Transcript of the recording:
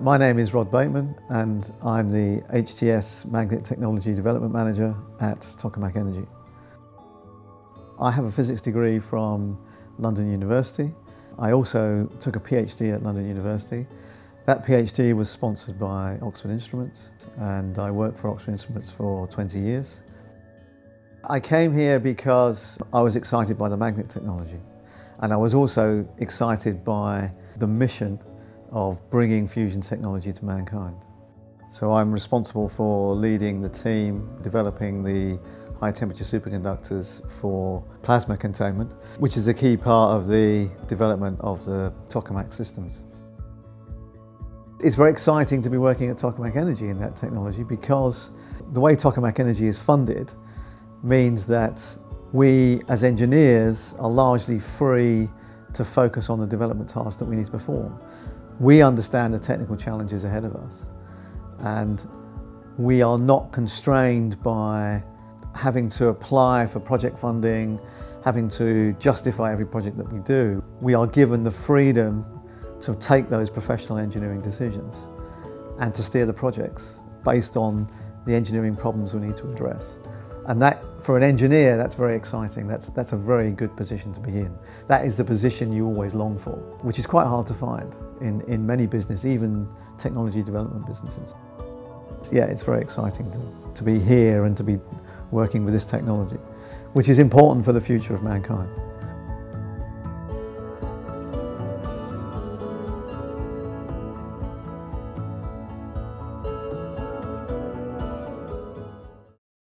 My name is Rod Bateman and I'm the HTS Magnet Technology Development Manager at Tokamak Energy. I have a physics degree from London University. I also took a PhD at London University. That PhD was sponsored by Oxford Instruments and I worked for Oxford Instruments for 20 years. I came here because I was excited by the magnet technology and I was also excited by the mission of bringing fusion technology to mankind. So I'm responsible for leading the team developing the high temperature superconductors for plasma containment, which is a key part of the development of the tokamak systems. It's very exciting to be working at Tokamak Energy in that technology because the way Tokamak Energy is funded means that we as engineers are largely free to focus on the development tasks that we need to perform. We understand the technical challenges ahead of us and we are not constrained by having to apply for project funding, having to justify every project that we do. We are given the freedom to take those professional engineering decisions and to steer the projects based on the engineering problems we need to address. And that, for an engineer, that's very exciting. That's, that's a very good position to be in. That is the position you always long for, which is quite hard to find in, in many business, even technology development businesses. Yeah, it's very exciting to, to be here and to be working with this technology, which is important for the future of mankind.